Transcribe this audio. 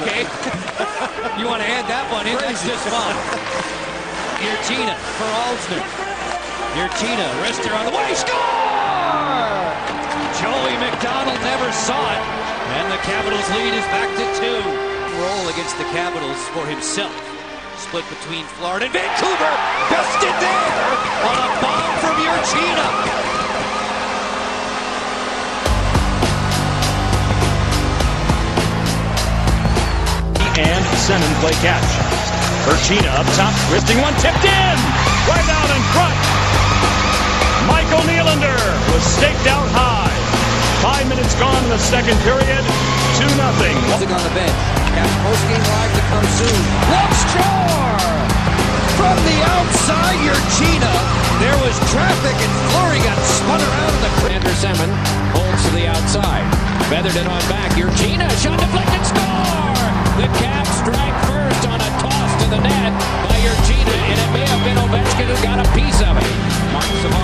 Okay. you want to add that one in? That's just fun. Jurcina for Alzner. Jurcina, wrister on the way, score! Joey MacDonald never saw it, and the Capitals lead is back to two. Roll against the Capitals for himself. Split between Florida and Vancouver. Bested there on a bomb from Jurcina. And Semin play catch. Jurcina up top, wristing one, tipped in! Right out in front! Michael Nylander was staked out high. Five minutes gone in the second period, 2 nothing. on the bench. Caps post-game live to come soon. Love score! From the outside, Jurcina. There was traffic and Fleury got spun around in the... Andrew Semin holds to the outside. Feathered it on back. Jurcina, shot deflected, score! The Caps strike first on a toss to the net by Jurcina, and it may have been Ovechkin who got a piece of it. Martin